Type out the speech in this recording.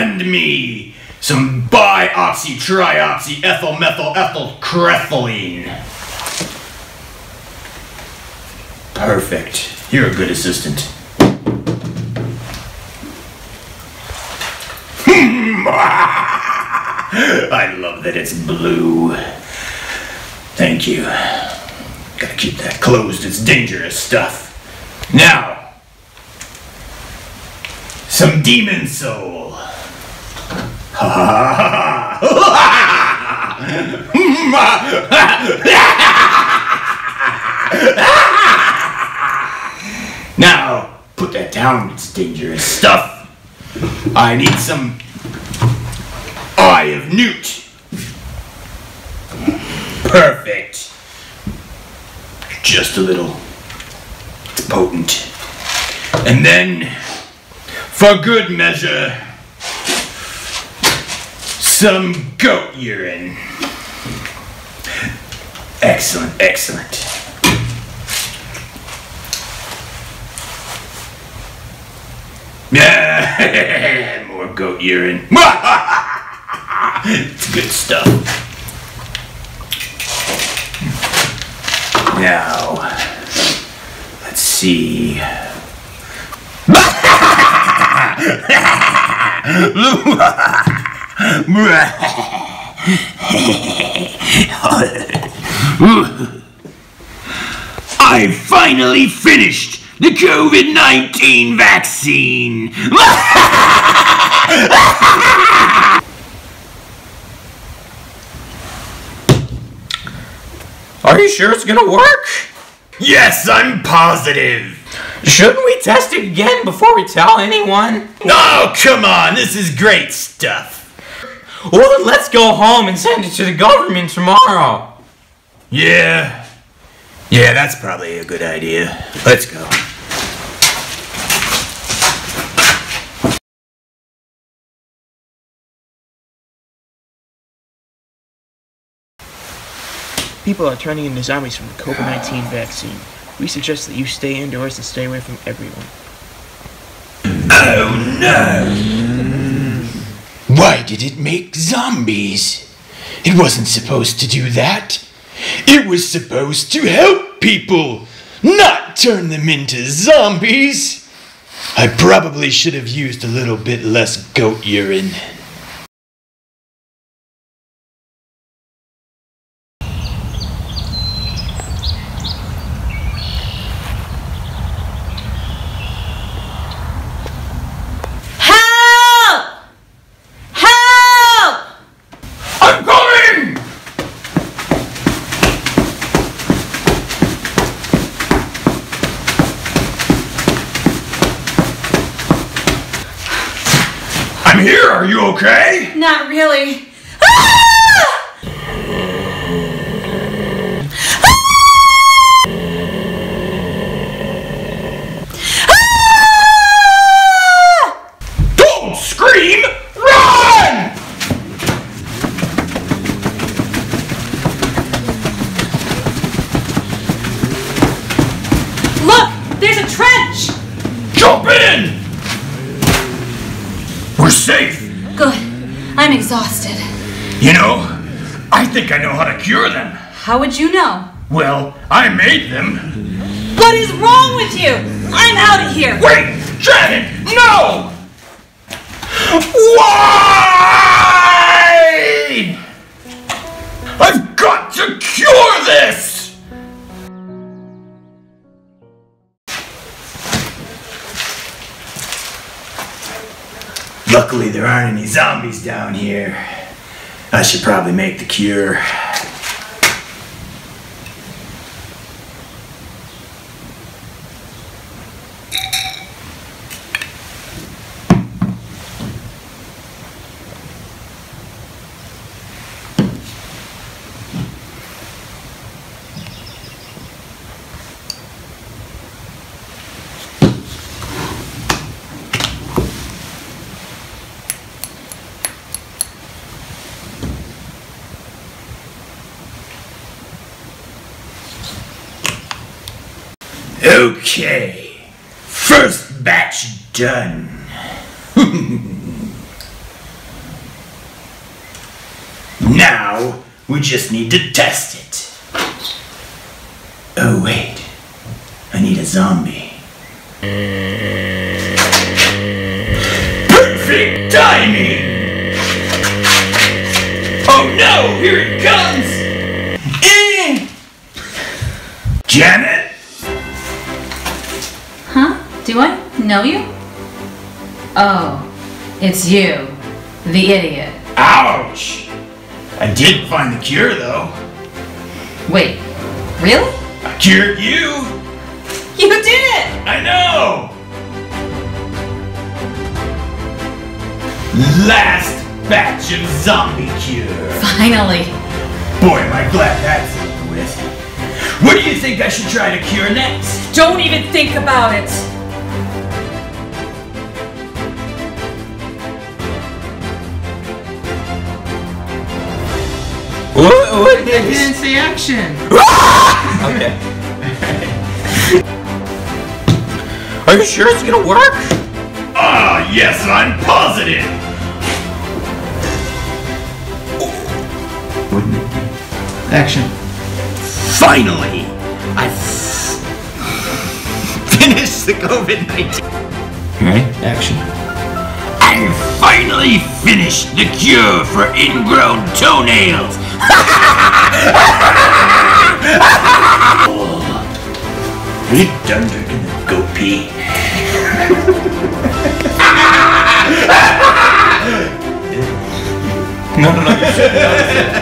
and me some bioxy trioxy ethyl methyl ethyl crethylene. Perfect. You're a good assistant. I love that it's blue. Thank you. Gotta keep that closed, it's dangerous stuff. Now, some demon soul. Now, put that down, it's dangerous stuff. I need some Eye of Newt. Perfect. Just a little. It's potent. And then, for good measure, some goat urine. Excellent, excellent. Yeah, more goat urine. it's good stuff. Now, let's see. I finally finished the COVID 19 vaccine! Are you sure it's gonna work? Yes, I'm positive! Shouldn't we test it again before we tell anyone? Oh, come on, this is great stuff! Well, then let's go home and send it to the government tomorrow. Yeah. Yeah, that's probably a good idea. Let's go. People are turning into zombies from the COVID 19 vaccine. We suggest that you stay indoors and stay away from everyone. Oh no! Did it make zombies? It wasn't supposed to do that. It was supposed to help people, not turn them into zombies. I probably should have used a little bit less goat urine. Help! Help! I'm coming! I'm here, are you okay? Not really. Ah! Ah! Don't scream! Run! Look! There's a trench! Jump in! Safe. Good. I'm exhausted. You know, I think I know how to cure them. How would you know? Well, I made them. What is wrong with you? I'm out of here! Wait! Janet! No! Why? I've got to cure this! Luckily, there aren't any zombies down here. I should probably make the cure. Okay. First batch done. Now, we just need to test it. Oh, wait. I need a zombie. Perfect timing! Oh no, here it comes! Eh. Janet? Do I know you? Oh, it's you, the idiot. Ouch! I did find the cure though. Wait, really? I cured you! You did it! I know! Last batch of zombie cure. Finally. Boy, am I glad that's over with. What do you think I should try to cure next? Don't even think about it. What? What I did didn't say action. Okay. Are you sure it's gonna work? Ah, yes, I'm positive! Action. Finally! I finished the COVID 19. Right. Action. I finally finished the cure for ingrown toenails! Are done drinking goat pee? No, no, no. You should.